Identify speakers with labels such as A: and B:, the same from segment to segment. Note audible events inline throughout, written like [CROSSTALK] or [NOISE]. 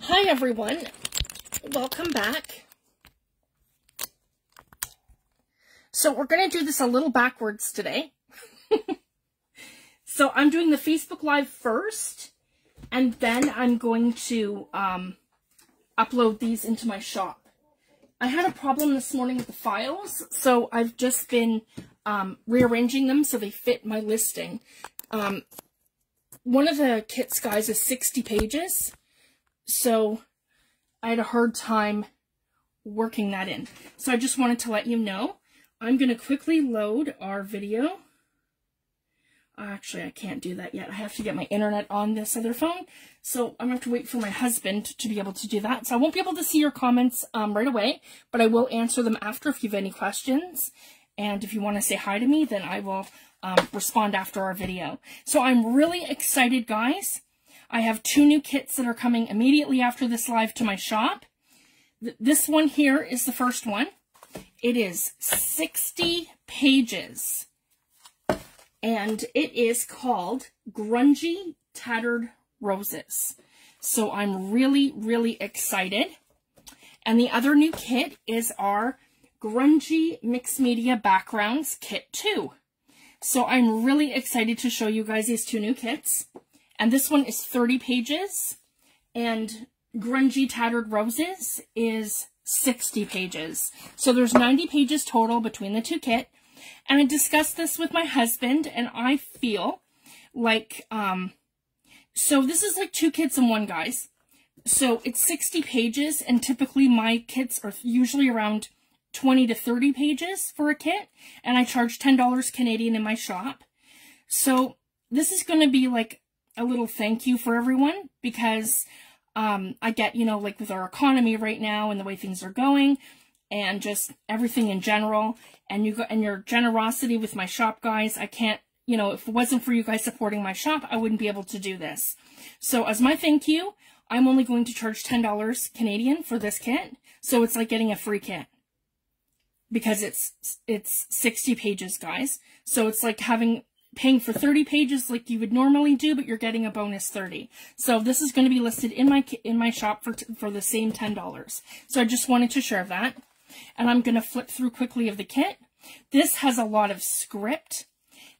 A: Hi everyone, welcome back. So we're going to do this a little backwards today. [LAUGHS] so I'm doing the Facebook Live first, and then I'm going to um, upload these into my shop. I had a problem this morning with the files, so I've just been um, rearranging them so they fit my listing. Um, one of the kits, guys, is 60 pages, so I had a hard time working that in. So I just wanted to let you know. I'm going to quickly load our video. Actually, I can't do that yet. I have to get my internet on this other phone. So I'm going to have to wait for my husband to be able to do that. So I won't be able to see your comments um, right away, but I will answer them after if you have any questions. And if you want to say hi to me, then I will um, respond after our video. So I'm really excited, guys. I have two new kits that are coming immediately after this live to my shop. Th this one here is the first one. It is 60 pages and it is called Grungy Tattered Roses. So I'm really, really excited. And the other new kit is our Grungy Mixed Media Backgrounds Kit 2. So I'm really excited to show you guys these two new kits. And this one is 30 pages. And Grungy Tattered Roses is 60 pages. So there's 90 pages total between the two kit. And I discussed this with my husband, and I feel like, um, so this is like two kits in one, guys. So it's 60 pages, and typically my kits are usually around 20 to 30 pages for a kit, and I charge $10 Canadian in my shop. So this is going to be like a little thank you for everyone, because um, I get, you know, like with our economy right now and the way things are going, and just everything in general and you go, and your generosity with my shop guys i can't you know if it wasn't for you guys supporting my shop i wouldn't be able to do this. So as my thank you i'm only going to charge ten dollars canadian for this kit. So it's like getting a free kit because it's it's 60 pages guys. So it's like having paying for 30 pages like you would normally do but you're getting a bonus 30 so this is going to be listed in my in my shop for for the same $10 so i just wanted to share that and I'm going to flip through quickly of the kit. This has a lot of script.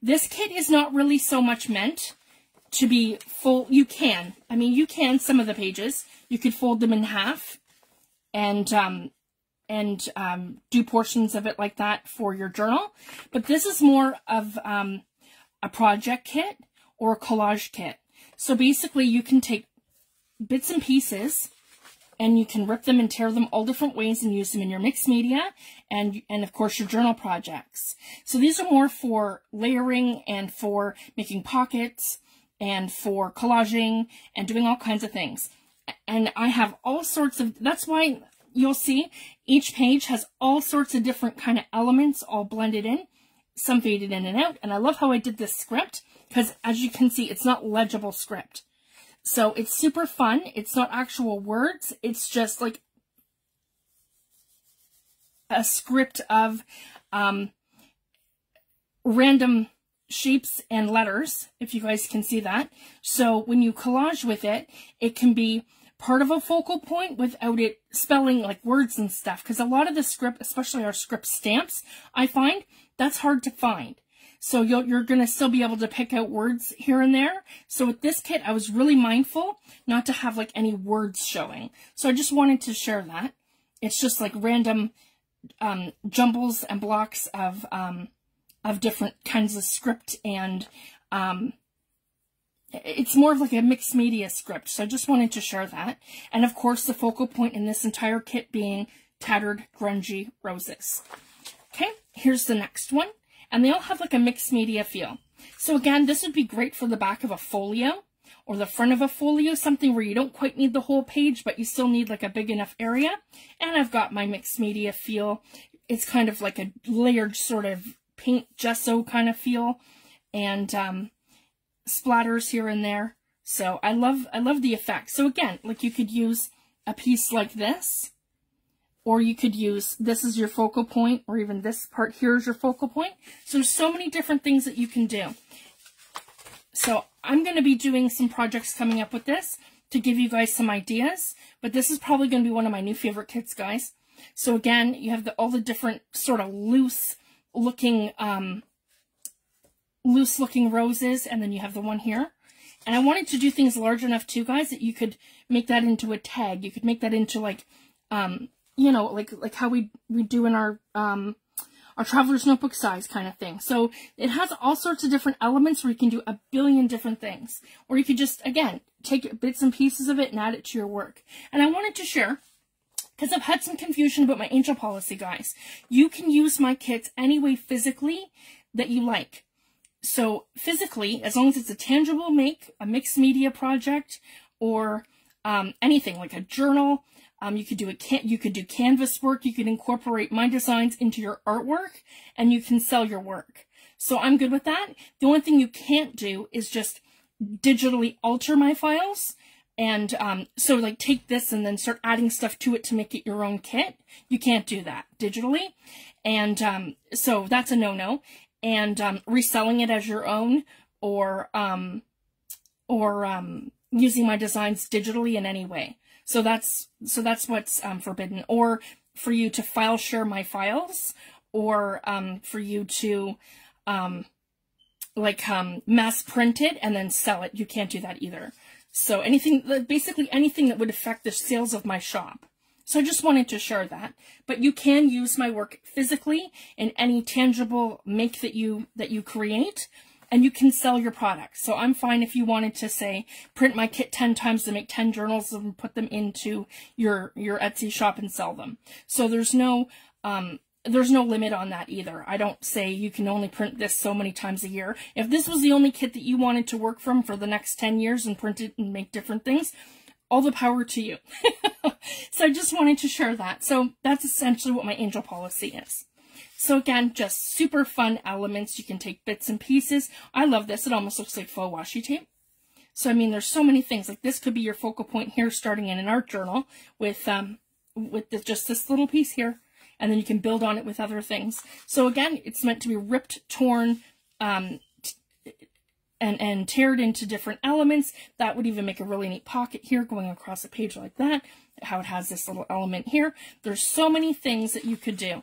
A: This kit is not really so much meant to be full. You can. I mean, you can some of the pages. You could fold them in half and um, and um, do portions of it like that for your journal. But this is more of um, a project kit or a collage kit. So basically you can take bits and pieces and you can rip them and tear them all different ways and use them in your mixed media and, and of course your journal projects. So these are more for layering and for making pockets and for collaging and doing all kinds of things. And I have all sorts of, that's why you'll see each page has all sorts of different kind of elements all blended in, some faded in and out. And I love how I did this script because as you can see, it's not legible script. So it's super fun. It's not actual words. It's just like a script of um, random shapes and letters, if you guys can see that. So when you collage with it, it can be part of a focal point without it spelling like words and stuff. Because a lot of the script, especially our script stamps, I find that's hard to find. So you're, you're going to still be able to pick out words here and there. So with this kit, I was really mindful not to have like any words showing. So I just wanted to share that. It's just like random um, jumbles and blocks of, um, of different kinds of script and um, it's more of like a mixed media script. So I just wanted to share that. And of course, the focal point in this entire kit being tattered, grungy roses. Here's the next one and they all have like a mixed media feel. So again, this would be great for the back of a folio or the front of a folio, something where you don't quite need the whole page, but you still need like a big enough area. And I've got my mixed media feel. It's kind of like a layered sort of paint gesso kind of feel and um, splatters here and there. So I love, I love the effect. So again, like you could use a piece like this or you could use this is your focal point, or even this part here is your focal point. So there's so many different things that you can do. So I'm going to be doing some projects coming up with this. to give you guys some ideas, but this is probably going to be one of my new favorite kits, guys. So again, you have the, all the different sort of loose looking, um, loose looking roses, and then you have the one here. And I wanted to do things large enough too, guys, that you could make that into a tag. You could make that into like, um, you know, like, like how we, we do in our, um, our traveler's notebook size kind of thing. So it has all sorts of different elements where you can do a billion different things. Or you could just, again, take bits and pieces of it and add it to your work. And I wanted to share, because I've had some confusion about my angel policy, guys. You can use my kits any way physically that you like. So physically, as long as it's a tangible make, a mixed media project, or um, anything like a journal, um, you could do a can you could do canvas work. You could incorporate my designs into your artwork, and you can sell your work. So I'm good with that. The only thing you can't do is just digitally alter my files. And um, so like take this and then start adding stuff to it to make it your own kit. You can't do that digitally. And um, so that's a no-no. And um, reselling it as your own or um, or um, using my designs digitally in any way. So that's so that's what's um, forbidden. Or for you to file share my files, or um, for you to um, like um, mass print it and then sell it. You can't do that either. So anything, basically anything that would affect the sales of my shop. So I just wanted to share that. But you can use my work physically in any tangible make that you that you create and you can sell your products. So I'm fine if you wanted to say, print my kit 10 times to make 10 journals and put them into your, your Etsy shop and sell them. So there's no, um, there's no limit on that either. I don't say you can only print this so many times a year. If this was the only kit that you wanted to work from for the next 10 years and print it and make different things, all the power to you. [LAUGHS] so I just wanted to share that. So that's essentially what my angel policy is. So again, just super fun elements. You can take bits and pieces. I love this. It almost looks like faux washi tape. So, I mean, there's so many things. Like this could be your focal point here, starting in an art journal with, um, with the, just this little piece here. And then you can build on it with other things. So again, it's meant to be ripped, torn, um, and, and teared into different elements. That would even make a really neat pocket here going across a page like that. How it has this little element here. There's so many things that you could do.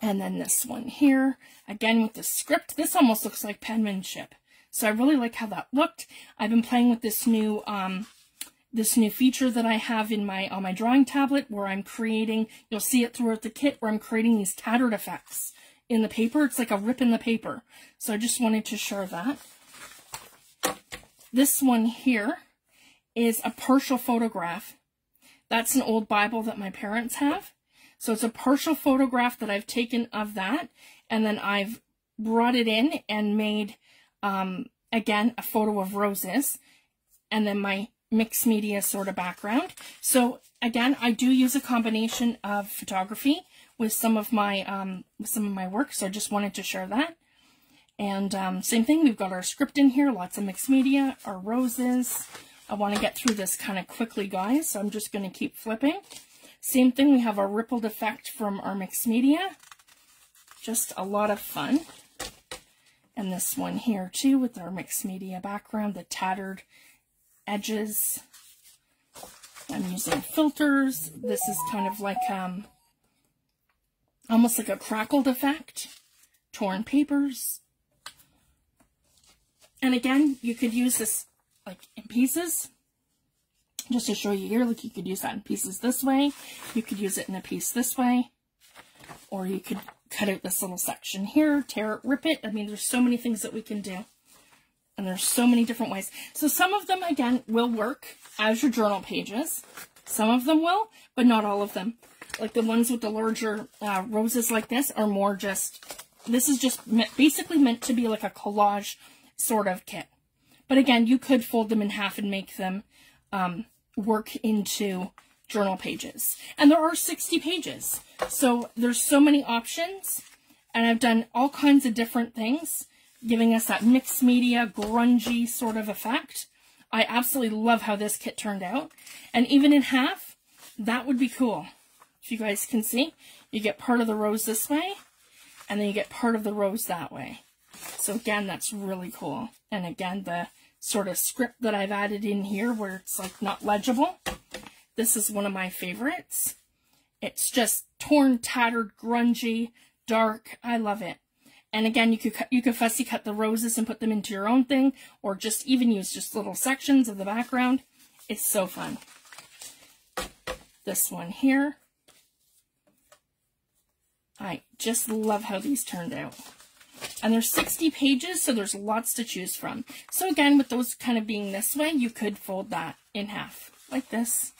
A: And then this one here, again with the script. This almost looks like penmanship. So I really like how that looked. I've been playing with this new um, this new feature that I have in my on my drawing tablet where I'm creating, you'll see it throughout the kit, where I'm creating these tattered effects in the paper. It's like a rip in the paper. So I just wanted to share that. This one here is a partial photograph. That's an old Bible that my parents have. So it's a partial photograph that I've taken of that, and then I've brought it in and made, um, again, a photo of roses, and then my mixed media sort of background. So again, I do use a combination of photography with some of my um, with some of my work, so I just wanted to share that. And um, same thing, we've got our script in here, lots of mixed media, our roses. I want to get through this kind of quickly, guys, so I'm just going to keep flipping. Same thing, we have our rippled effect from our mixed media. Just a lot of fun. And this one here too with our mixed media background, the tattered edges. I'm using filters. This is kind of like um, almost like a crackled effect. Torn papers. And again, you could use this like in pieces just to show you here, like you could use that in pieces this way. You could use it in a piece this way. Or you could cut out this little section here, tear it, rip it. I mean, there's so many things that we can do. And there's so many different ways. So some of them, again, will work as your journal pages. Some of them will, but not all of them. Like the ones with the larger uh, roses like this are more just, this is just basically meant to be like a collage sort of kit. But again, you could fold them in half and make them um, work into journal pages. And there are 60 pages. So there's so many options. And I've done all kinds of different things, giving us that mixed media, grungy sort of effect. I absolutely love how this kit turned out. And even in half, that would be cool. If you guys can see, you get part of the rose this way, and then you get part of the rose that way. So again, that's really cool. And again, the sort of script that I've added in here where it's like not legible. This is one of my favorites. It's just torn, tattered, grungy, dark. I love it. And again, you could cut, you could fussy cut the roses and put them into your own thing, or just even use just little sections of the background. It's so fun. This one here. I just love how these turned out. And there's 60 pages, so there's lots to choose from. So again, with those kind of being this way, you could fold that in half, like this.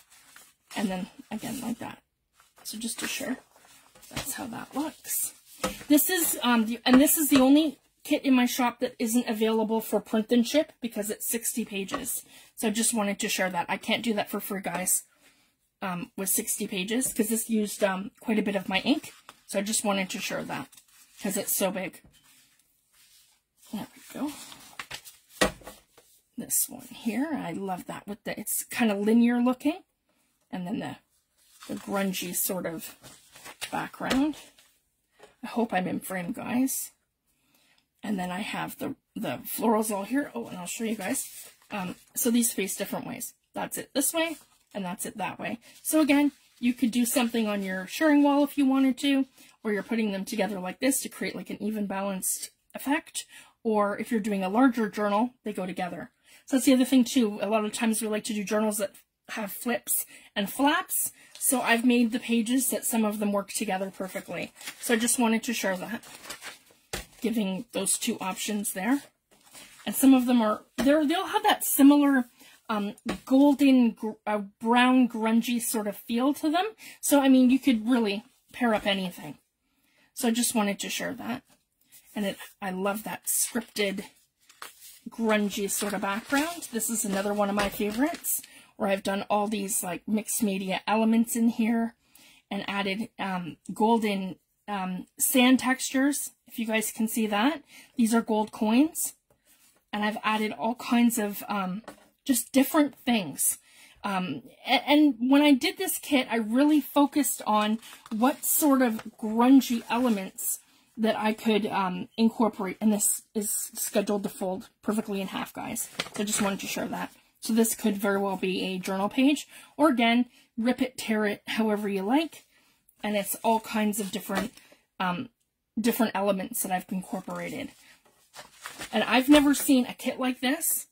A: And then, again, like that. So just to show, that's how that looks. This is, um, the, and this is the only kit in my shop that isn't available for print and ship because it's 60 pages. So I just wanted to share that. I can't do that for free, guys, um, with 60 pages because this used um, quite a bit of my ink. So I just wanted to share that because it's so big. There we go. This one here, I love that with the, it's kind of linear looking. And then the, the grungy sort of background. I hope I'm in frame, guys. And then I have the, the florals all here. Oh, and I'll show you guys. Um, so these face different ways. That's it this way, and that's it that way. So again, you could do something on your shirring wall if you wanted to, or you're putting them together like this to create like an even balanced effect. Or if you're doing a larger journal, they go together. So that's the other thing too. A lot of times we like to do journals that have flips and flaps. So I've made the pages that some of them work together perfectly. So I just wanted to share that, giving those two options there. And some of them are, they're, they'll have that similar um, golden, gr uh, brown, grungy sort of feel to them. So, I mean, you could really pair up anything. So I just wanted to share that. And it, I love that scripted, grungy sort of background. This is another one of my favorites where I've done all these like mixed media elements in here and added um, golden um, sand textures, if you guys can see that. These are gold coins. And I've added all kinds of um, just different things. Um, and, and, when I did this kit, I really focused on what sort of grungy elements that I could um, incorporate. And this is scheduled to fold perfectly in half, guys. So I just wanted to share that. So this could very well be a journal page, or again, rip it, tear it, however you like. And it's all kinds of different, um, different elements that I've incorporated. And I've never seen a kit like this,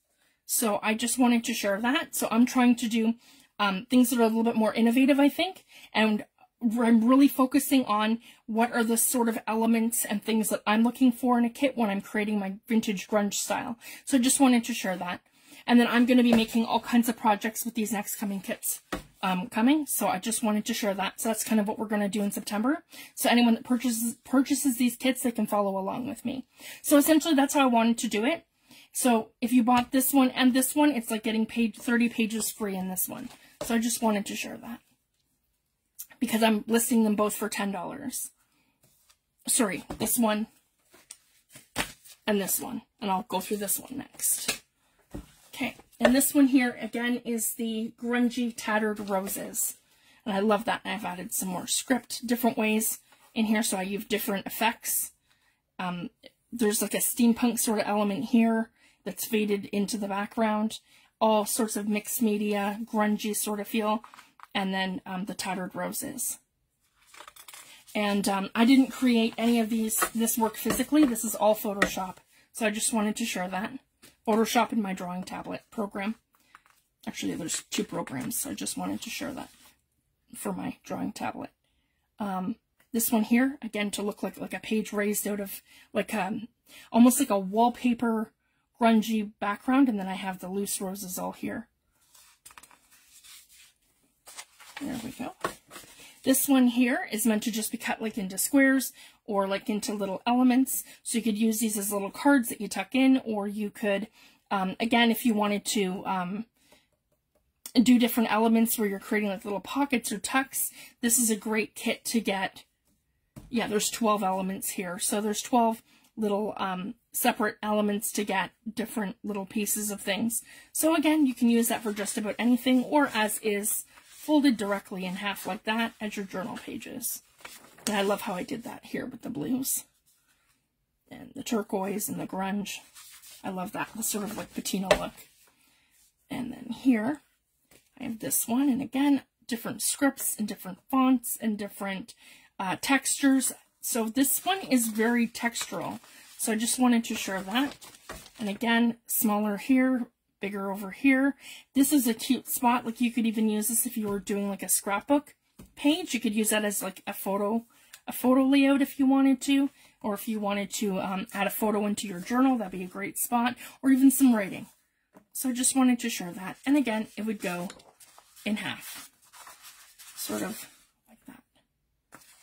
A: so I just wanted to share that. So I'm trying to do um, things that are a little bit more innovative, I think, and I'm really focusing on what are the sort of elements and things that I'm looking for in a kit when I'm creating my vintage grunge style. So I just wanted to share that. And then I'm going to be making all kinds of projects with these next coming kits um, coming. So I just wanted to share that. So that's kind of what we're going to do in September. So anyone that purchases purchases these kits, they can follow along with me. So essentially that's how I wanted to do it. So if you bought this one and this one, it's like getting paid 30 pages free in this one. So I just wanted to share that. Because I'm listing them both for $10. Sorry, this one and this one. And I'll go through this one next. Okay, and this one here, again, is the Grungy Tattered Roses. And I love that. I've added some more script different ways in here, so I use different effects. Um, there's like a steampunk sort of element here that's faded into the background. All sorts of mixed media, grungy sort of feel. And then um, the Tattered Roses. And um, I didn't create any of these, this work physically. This is all Photoshop. So I just wanted to share that. Photoshop in my drawing tablet program. Actually, there's two programs, so I just wanted to share that for my drawing tablet. Um, this one here, again, to look like, like a page raised out of, like, um, almost like a wallpaper grungy background, and then I have the loose roses all here. There we go. This one here is meant to just be cut like into squares or like into little elements. So you could use these as little cards that you tuck in, or you could, um, again, if you wanted to um, do different elements where you're creating like little pockets or tucks, this is a great kit to get. Yeah, there's 12 elements here. So there's 12 little um, separate elements to get different little pieces of things. So again, you can use that for just about anything or as is folded directly in half like that as your journal pages. And I love how I did that here with the blues and the turquoise and the grunge. I love that, the sort of like patina look. And then here, I have this one, and again, different scripts and different fonts and different uh, textures. So this one is very textural. So I just wanted to show that. And again, smaller here, bigger over here. This is a cute spot. Like you could even use this if you were doing like a scrapbook page. You could use that as like a photo, a photo layout if you wanted to. Or if you wanted to um, add a photo into your journal, that'd be a great spot. Or even some writing. So I just wanted to show that. And again, it would go in half. Sort of like that.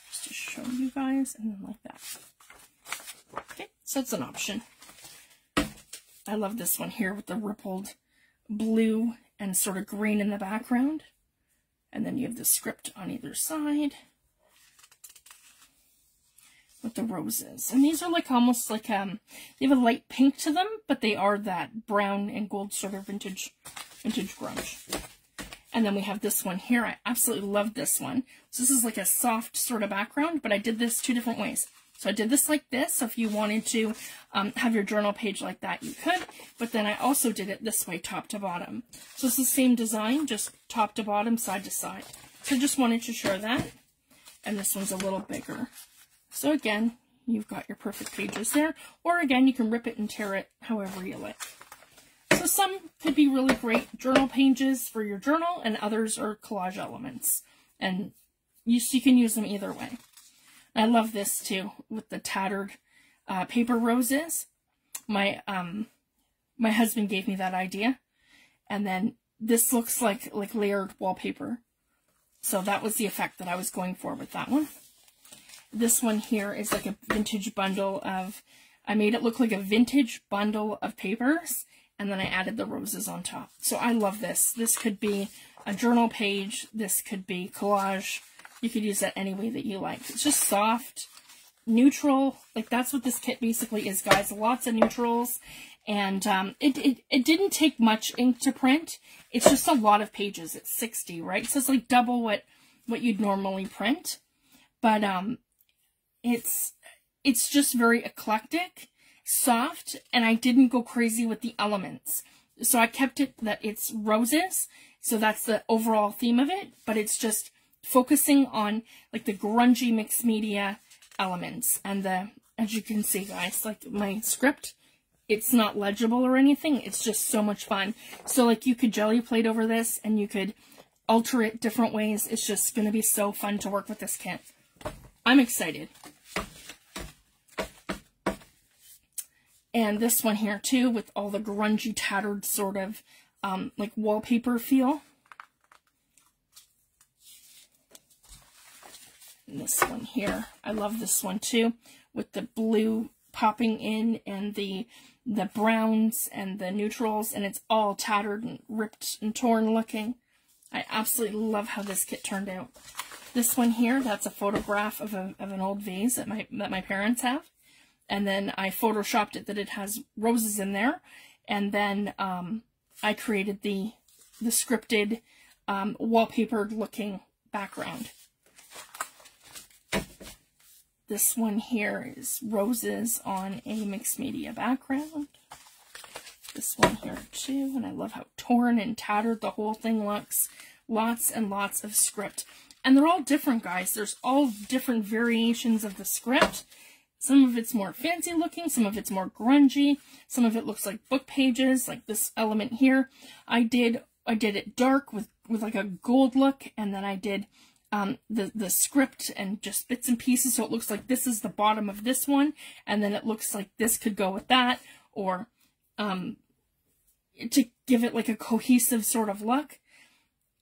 A: Just to show you guys, and then like that. Okay, so it's an option. I love this one here with the rippled blue and sort of green in the background. And then you have the script on either side with the roses. And these are like almost like, um, they have a light pink to them, but they are that brown and gold sort of vintage, vintage grunge. And then we have this one here. I absolutely love this one. So this is like a soft sort of background, but I did this two different ways. So I did this like this. So if you wanted to um, have your journal page like that, you could. But then I also did it this way, top to bottom. So it's the same design, just top to bottom, side to side. So just wanted to show that. And this one's a little bigger. So again, you've got your perfect pages there. Or again, you can rip it and tear it however you like. So some could be really great journal pages for your journal, and others are collage elements. And you, you can use them either way. I love this too with the tattered uh, paper roses. My um, my husband gave me that idea, and then this looks like like layered wallpaper. So that was the effect that I was going for with that one. This one here is like a vintage bundle of, I made it look like a vintage bundle of papers, and then I added the roses on top. So I love this. This could be a journal page. This could be collage. You could use that any way that you like. It's just soft, neutral. Like that's what this kit basically is, guys. Lots of neutrals. And um, it, it, it didn't take much ink to print. It's just a lot of pages. It's 60, right? So it's like double what, what you'd normally print. But um, it's, it's just very eclectic, soft, and I didn't go crazy with the elements. So I kept it that it's roses. So that's the overall theme of it. But it's just focusing on like the grungy mixed media elements. And the as you can see guys like my script it's not legible or anything. It's just so much fun. So like you could Gelli plate over this and you could alter it different ways. It's just going to be so fun to work with this kit. I'm excited. And this one here too with all the grungy tattered sort of um, like wallpaper feel And this one here. I love this one too, with the blue popping in and the the browns and the neutrals, and it's all tattered and ripped and torn looking. I absolutely love how this kit turned out. This one here, that's a photograph of, a, of an old vase that my, that my parents have. And then I photoshopped it that it has roses in there. And then um, I created the, the scripted um, wallpapered looking background. This one here is roses on a mixed media background. This one here too, and I love how torn and tattered the whole thing looks. Lots and lots of script. And they're all different, guys. There's all different variations of the script. Some of it's more fancy looking, some of it's more grungy, some of it looks like book pages, like this element here. I did I did it dark with, with like a gold look, and then I did um, the, the script and just bits and pieces. So it looks like this is the bottom of this one. And then it looks like this could go with that. Or um, to give it like a cohesive sort of look.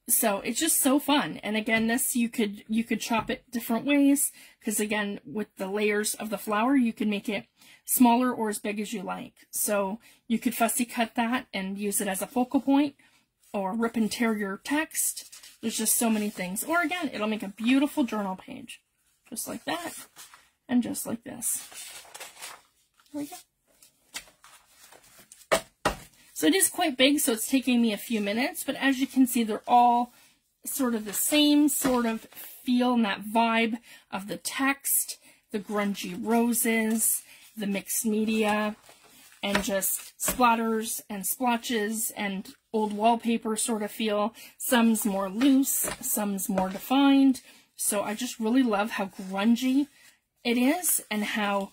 A: So it's just so fun. And again, this you could you could chop it different ways. Because again, with the layers of the flower, you can make it smaller or as big as you like. So you could fussy cut that and use it as a focal point or rip and tear your text there's just so many things. Or again, it'll make a beautiful journal page. Just like that. And just like this. There we go. So it is quite big, so it's taking me a few minutes. But as you can see, they're all sort of the same sort of feel and that vibe of the text, the grungy roses, the mixed media, and just splatters and splotches and old wallpaper sort of feel. Some's more loose, some's more defined. So I just really love how grungy it is and how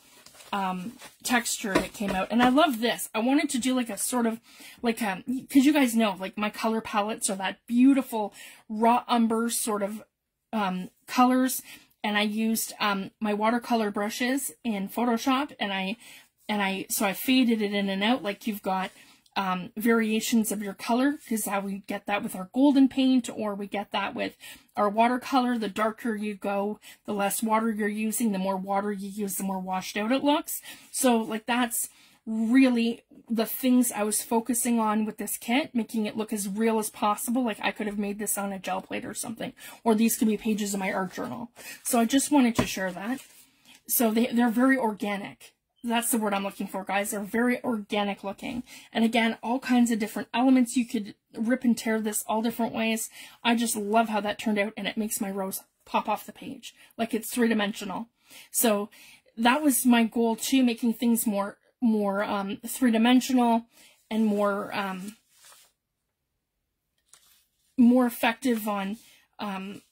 A: um, texture it came out. And I love this. I wanted to do like a sort of, like, a, um, because you guys know, like, my color palettes are that beautiful raw umber sort of um, colors. And I used um, my watercolor brushes in Photoshop, and I, and I, so I faded it in and out like you've got um, variations of your color because how we get that with our golden paint or we get that with our watercolor. The darker you go, the less water you're using. The more water you use, the more washed out it looks. So like that's really the things I was focusing on with this kit, making it look as real as possible. Like I could have made this on a gel plate or something, or these could be pages of my art journal. So I just wanted to share that. So they, they're very organic. That's the word I'm looking for, guys. They're very organic looking. And again, all kinds of different elements. You could rip and tear this all different ways. I just love how that turned out and it makes my rose pop off the page. Like it's three-dimensional. So that was my goal too, making things more, more um, three-dimensional and more, um, more effective on um,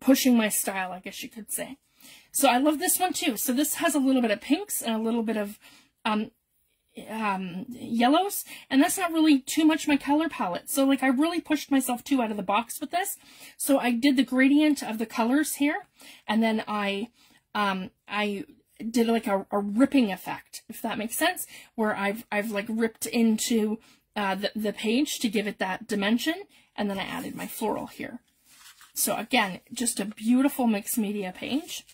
A: pushing my style, I guess you could say. So I love this one too. So this has a little bit of pinks and a little bit of um, um, yellows, and that's not really too much my color palette. So like I really pushed myself too out of the box with this. So I did the gradient of the colors here, and then I, um, I did like a, a ripping effect, if that makes sense, where I've, I've like ripped into uh, the, the page to give it that dimension, and then I added my floral here. So again, just a beautiful mixed media page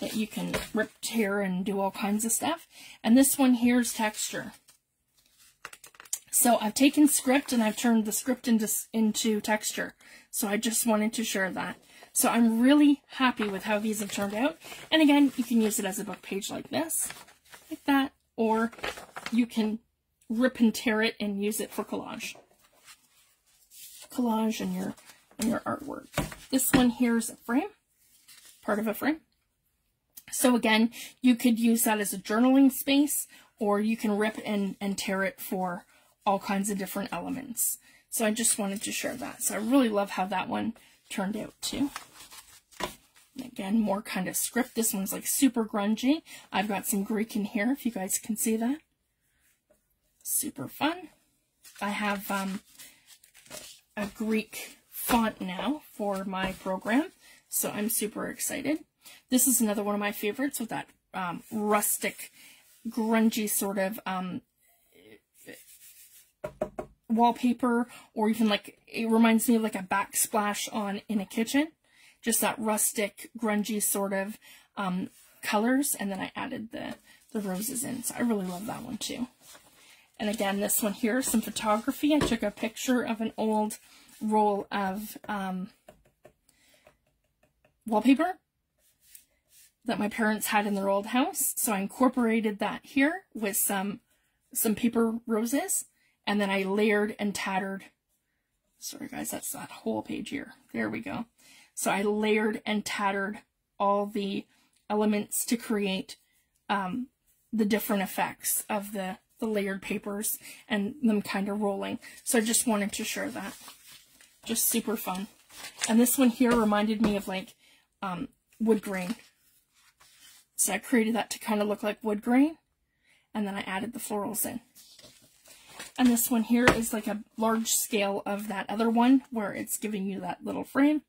A: that you can rip, tear, and do all kinds of stuff. And this one here is texture. So I've taken script and I've turned the script into, into texture. So I just wanted to share that. So I'm really happy with how these have turned out. And again, you can use it as a book page like this, like that, or you can rip and tear it and use it for collage. Collage in your, in your artwork. This one here is a frame, part of a frame. So again, you could use that as a journaling space, or you can rip and, and tear it for all kinds of different elements. So I just wanted to share that. So I really love how that one turned out too. Again, more kind of script. This one's like super grungy. I've got some Greek in here, if you guys can see that. Super fun. I have um, a Greek font now for my program, so I'm super excited. This is another one of my favorites with that um, rustic, grungy sort of um, wallpaper, or even like, it reminds me of like a backsplash on in a kitchen. Just that rustic, grungy sort of um, colors, and then I added the, the roses in. So I really love that one too. And again, this one here, some photography. I took a picture of an old roll of um, wallpaper that my parents had in their old house. So I incorporated that here with some, some paper roses. And then I layered and tattered. Sorry guys, that's that whole page here. There we go. So I layered and tattered all the elements to create um, the different effects of the, the layered papers and them kind of rolling. So I just wanted to share that. Just super fun. And this one here reminded me of like um, wood grain. So I created that to kind of look like wood grain. And then I added the florals in. And this one here is like a large scale of that other one where it's giving you that little frame.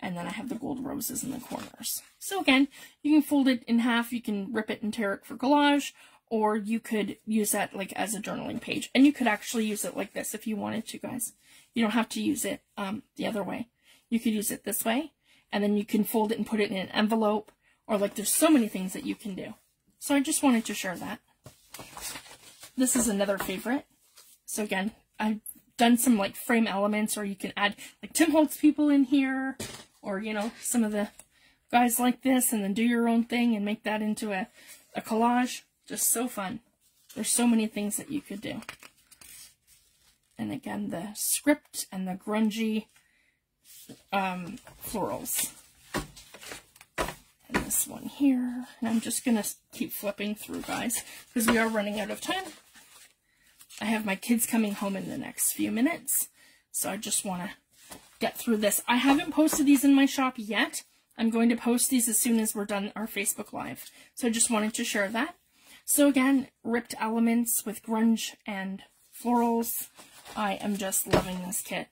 A: And then I have the gold roses in the corners. So again, you can fold it in half. You can rip it and tear it for collage. Or you could use that like as a journaling page. And you could actually use it like this if you wanted to, guys. You don't have to use it um, the other way. You could use it this way. And then you can fold it and put it in an envelope or like there's so many things that you can do. So I just wanted to share that. This is another favorite. So again, I've done some like frame elements or you can add like Tim Holtz people in here or, you know, some of the guys like this and then do your own thing and make that into a, a collage. Just so fun. There's so many things that you could do. And again, the script and the grungy um, florals this one here. And I'm just going to keep flipping through, guys, because we are running out of time. I have my kids coming home in the next few minutes, so I just want to get through this. I haven't posted these in my shop yet. I'm going to post these as soon as we're done our Facebook Live. So I just wanted to share that. So again, ripped elements with grunge and florals. I am just loving this kit.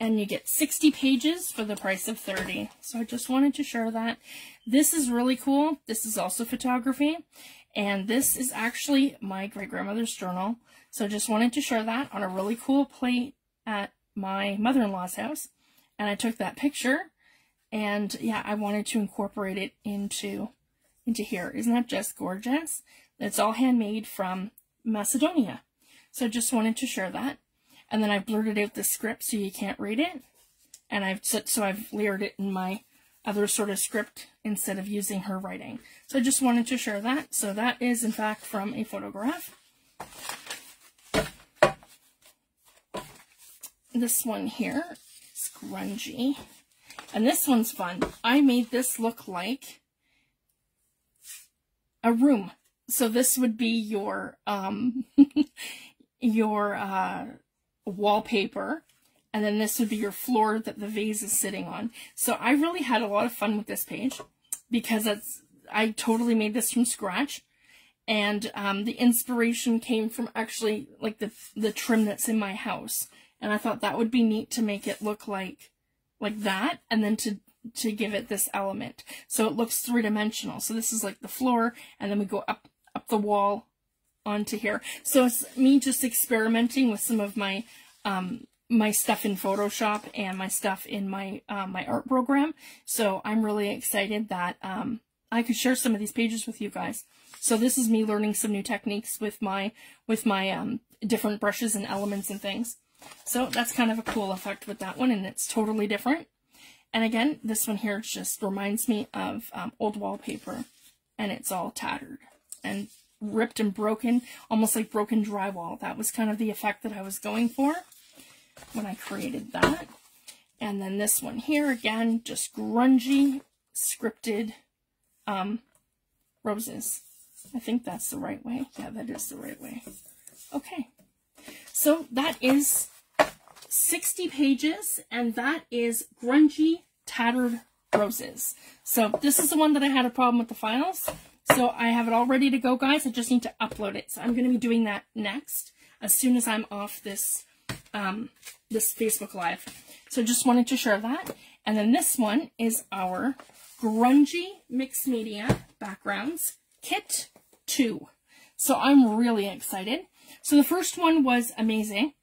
A: And you get 60 pages for the price of 30. So I just wanted to share that. This is really cool. This is also photography. And this is actually my great-grandmother's journal. So I just wanted to share that on a really cool plate at my mother-in-law's house. And I took that picture. And yeah, I wanted to incorporate it into, into here. Isn't that just gorgeous? It's all handmade from Macedonia. So just wanted to share that. And then I blurted out the script so you can't read it. And I've so I've layered it in my other sort of script instead of using her writing. So I just wanted to share that. So that is in fact from a photograph. This one here grungy. And this one's fun. I made this look like a room. So this would be your um [LAUGHS] your uh wallpaper and then this would be your floor that the vase is sitting on. So I really had a lot of fun with this page because it's, I totally made this from scratch. And um, the inspiration came from actually like the, the trim that's in my house. And I thought that would be neat to make it look like, like that. And then to, to give it this element. So it looks three dimensional. So this is like the floor and then we go up, up the wall onto here. So it's me just experimenting with some of my um, my stuff in Photoshop and my stuff in my uh, my art program. So I'm really excited that um, I could share some of these pages with you guys. So this is me learning some new techniques with my with my um, different brushes and elements and things. So that's kind of a cool effect with that one, and it's totally different. And again, this one here just reminds me of um, old wallpaper, and it's all tattered and ripped and broken, almost like broken drywall. That was kind of the effect that I was going for when I created that. And then this one here, again, just grungy, scripted um, roses. I think that's the right way. Yeah, that is the right way. Okay. So that is 60 pages, and that is Grungy Tattered Roses. So this is the one that I had a problem with the files. So I have it all ready to go, guys. I just need to upload it. So I'm going to be doing that next as soon as I'm off this um, this Facebook Live. So just wanted to share that. And then this one is our Grungy Mixed Media Backgrounds Kit 2. So I'm really excited. So the first one was amazing.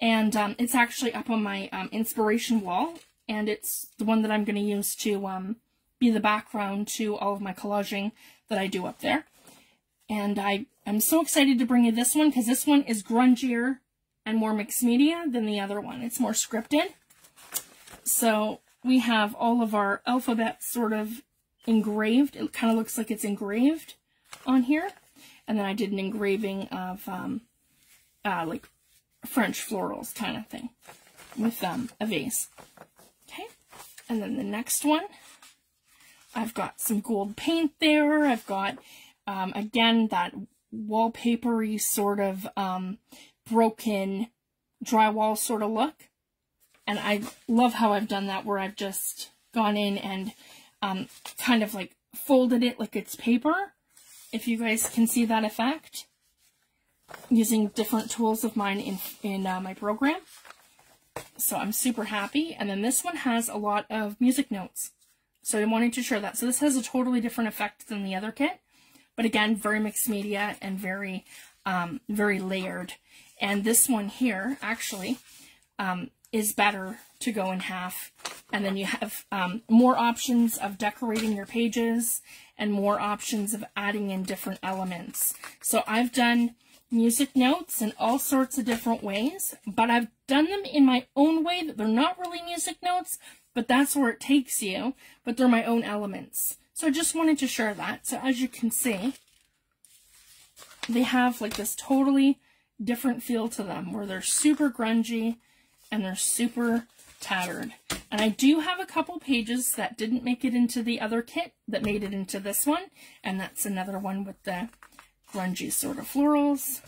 A: And um, it's actually up on my um, inspiration wall. And it's the one that I'm going to use to um, be the background to all of my collaging that I do up there. And I am so excited to bring you this one because this one is grungier and more mixed media than the other one. It's more scripted. So we have all of our alphabet sort of engraved. It kind of looks like it's engraved on here. And then I did an engraving of um, uh, like French florals kind of thing with um, a vase. Okay. And then the next one, I've got some gold paint there. I've got, um, again, that wallpapery sort of um, broken drywall sort of look. And I love how I've done that where I've just gone in and um, kind of like folded it like it's paper. If you guys can see that effect. Using different tools of mine in, in uh, my program. So I'm super happy. And then this one has a lot of music notes. So I wanted to share that. So this has a totally different effect than the other kit. But again, very mixed media and very, um, very layered. And this one here, actually, um, is better to go in half. And then you have um, more options of decorating your pages and more options of adding in different elements. So I've done music notes in all sorts of different ways, but I've done them in my own way that they're not really music notes, but that's where it takes you, but they're my own elements. So I just wanted to share that. So as you can see, they have like this totally different feel to them where they're super grungy and they're super tattered. And I do have a couple pages that didn't make it into the other kit that made it into this one. And that's another one with the grungy sort of florals.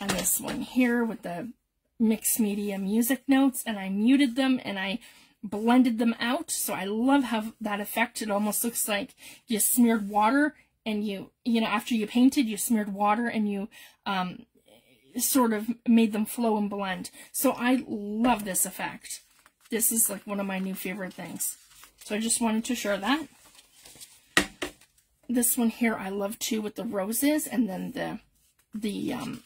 A: And this one here with the mixed media music notes. And I muted them and I blended them out. So I love how that effect. It almost looks like you smeared water and you, you know, after you painted, you smeared water and you um, sort of made them flow and blend. So I love this effect. This is like one of my new favorite things. So I just wanted to share that. This one here I love too with the roses and then the the um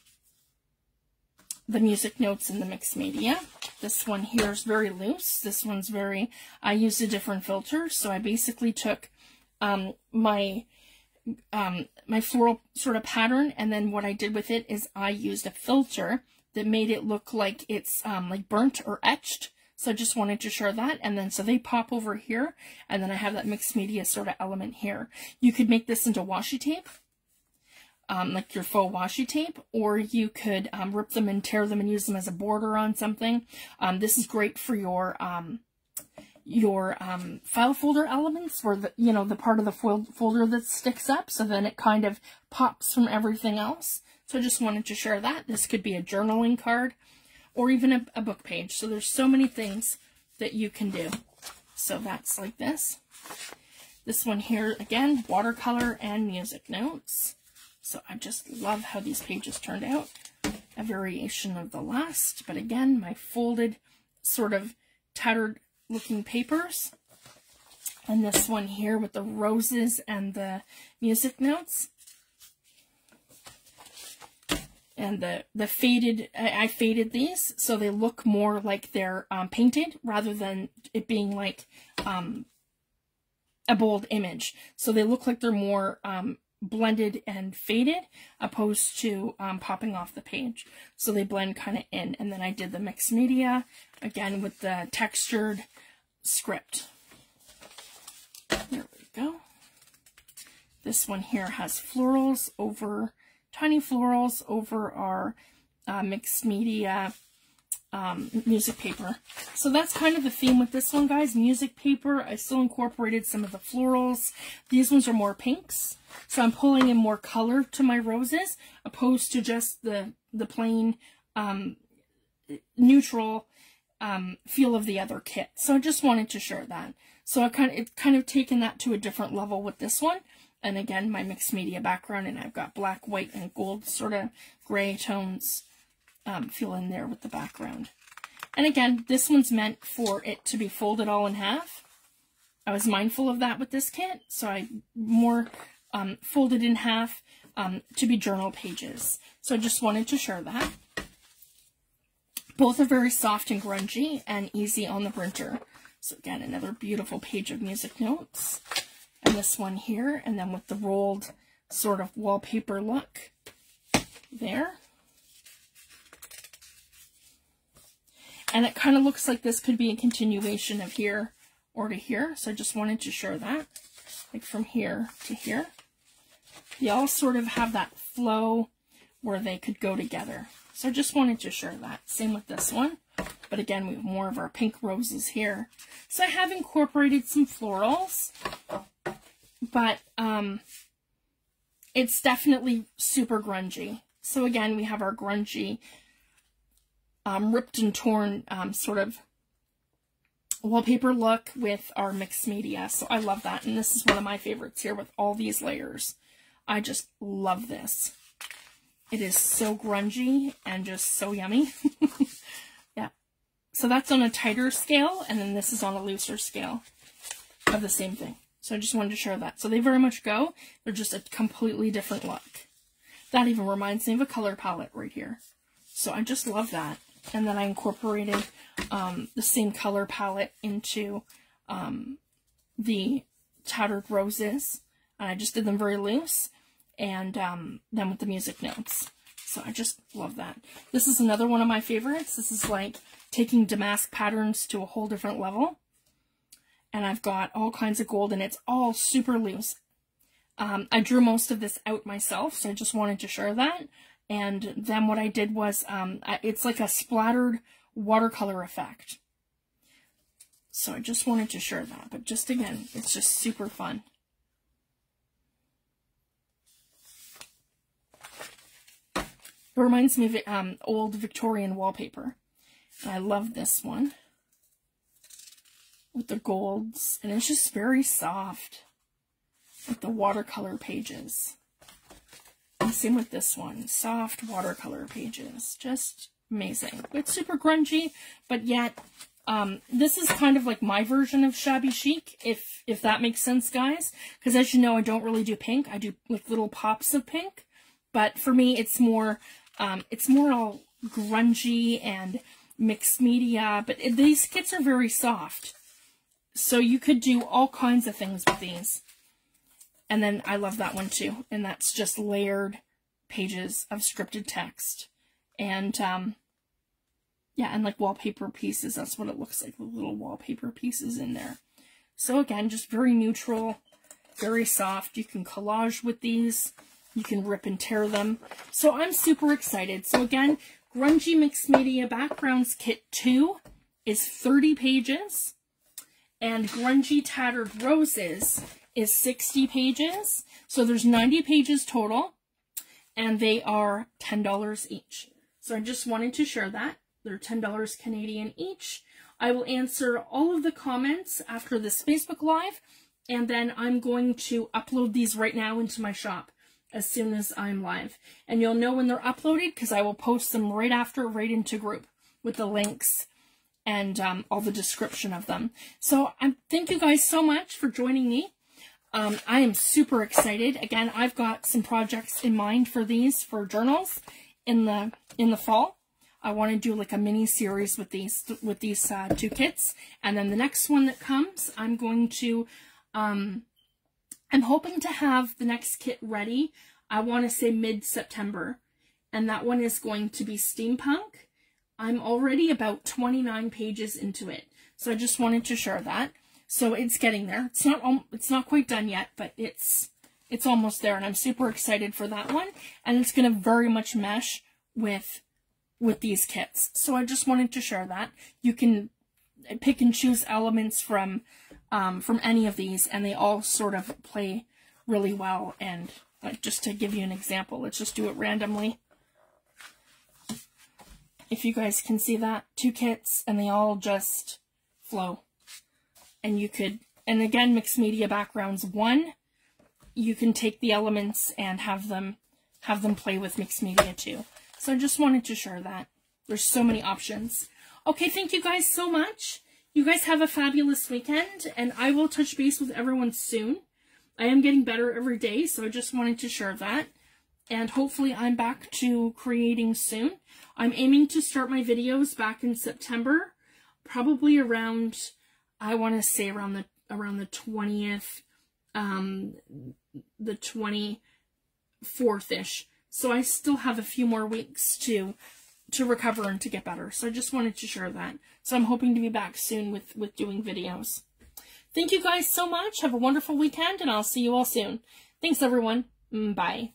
A: the music notes in the mixed media. This one here is very loose. This one's very, I used a different filter. So I basically took um, my um, my floral sort of pattern and then what I did with it is I used a filter that made it look like it's um, like burnt or etched. So I just wanted to share that. And then so they pop over here and then I have that mixed media sort of element here. You could make this into washi tape um, like your faux washi tape, or you could um, rip them and tear them and use them as a border on something. Um, this is great for your um, your um, file folder elements, where the you know the part of the folder that sticks up, so then it kind of pops from everything else. So I just wanted to share that. This could be a journaling card, or even a, a book page. So there's so many things that you can do. So that's like this. This one here, again, watercolor and music notes. So I just love how these pages turned out. A variation of the last, but again, my folded sort of tattered looking papers. And this one here with the roses and the music notes. And the, the faded, I, I faded these so they look more like they're um, painted rather than it being like um, a bold image. So they look like they're more um, blended and faded opposed to um, popping off the page. So they blend kind of in. And then I did the mixed media, again with the textured script. There we go. This one here has florals over, tiny florals over our uh, mixed media um, music paper. So that's kind of the theme with this one, guys. Music paper. I still incorporated some of the florals. These ones are more pinks. So I'm pulling in more color to my roses, opposed to just the, the plain um, neutral um, feel of the other kit. So I just wanted to share that. So I kind of, it's kind of taken that to a different level with this one. And again, my mixed media background, and I've got black, white, and gold sort of gray tones um, fill in there with the background. And again, this one's meant for it to be folded all in half. I was mindful of that with this kit, so I more um, folded in half um, to be journal pages. So I just wanted to share that. Both are very soft and grungy and easy on the printer. So again, another beautiful page of music notes. And this one here, and then with the rolled sort of wallpaper look there. And it kind of looks like this could be a continuation of here or to here. So I just wanted to share that, like from here to here. They all sort of have that flow where they could go together. So I just wanted to share that. Same with this one. But again, we have more of our pink roses here. So I have incorporated some florals. But um, it's definitely super grungy. So again, we have our grungy um, ripped and torn um, sort of wallpaper look with our mixed media. So I love that. And this is one of my favorites here with all these layers. I just love this. It is so grungy and just so yummy. [LAUGHS] yeah. So that's on a tighter scale, and then this is on a looser scale of the same thing. So I just wanted to share that. So they very much go. They're just a completely different look. That even reminds me of a color palette right here. So I just love that and then I incorporated um, the same color palette into um, the Tattered Roses. And I just did them very loose, and um, then with the music notes. So I just love that. This is another one of my favorites. This is like taking damask patterns to a whole different level. And I've got all kinds of gold, and it's all super loose. Um, I drew most of this out myself, so I just wanted to share that. And then what I did was, um, it's like a splattered watercolor effect. So I just wanted to share that. But just again, it's just super fun. It reminds me of um, old Victorian wallpaper. And I love this one. With the golds. And it's just very soft. With the watercolor pages. Same with this one. Soft watercolor pages. Just amazing. It's super grungy, but yet um, this is kind of like my version of shabby chic, if if that makes sense, guys. Because as you know, I don't really do pink. I do like little pops of pink. But for me, it's more, um, it's more all grungy and mixed media. But it, these kits are very soft. So you could do all kinds of things with these. And then I love that one too. And that's just layered pages of scripted text. And, um, yeah, and like wallpaper pieces. That's what it looks like, the little wallpaper pieces in there. So again, just very neutral, very soft. You can collage with these. You can rip and tear them. So I'm super excited. So again, Grungy Mixed Media Backgrounds Kit 2 is 30 pages. And Grungy Tattered Roses is 60 pages. So there's 90 pages total. And they are $10 each. So I just wanted to share that. They're $10 Canadian each. I will answer all of the comments after this Facebook Live, and then I'm going to upload these right now into my shop as soon as I'm live. And you'll know when they're uploaded because I will post them right after, right into group with the links and um, all the description of them. So I um, thank you guys so much for joining me. Um, I am super excited. Again, I've got some projects in mind for these for journals in the in the fall. I want to do like a mini series with these with these uh, two kits, and then the next one that comes, I'm going to, um, I'm hoping to have the next kit ready. I want to say mid September, and that one is going to be steampunk. I'm already about 29 pages into it, so I just wanted to share that. So it's getting there. It's not it's not quite done yet, but it's it's almost there, and I'm super excited for that one. And it's going to very much mesh with with these kits. So I just wanted to share that. You can pick and choose elements from um, from any of these, and they all sort of play really well. And uh, just to give you an example, let's just do it randomly. If you guys can see that, two kits, and they all just flow. And you could, and again, mixed media backgrounds, one, you can take the elements and have them have them play with mixed media too. So I just wanted to share that. There's so many options. Okay, thank you guys so much. You guys have a fabulous weekend, and I will touch base with everyone soon. I am getting better every day, so I just wanted to share that. And hopefully I'm back to creating soon. I'm aiming to start my videos back in September, probably around, I want to say around the around the 20th, um, the 24th-ish. So I still have a few more weeks to to recover and to get better. So I just wanted to share that. So I'm hoping to be back soon with, with doing videos. Thank you guys so much. Have a wonderful weekend, and I'll see you all soon. Thanks, everyone. Mm, bye.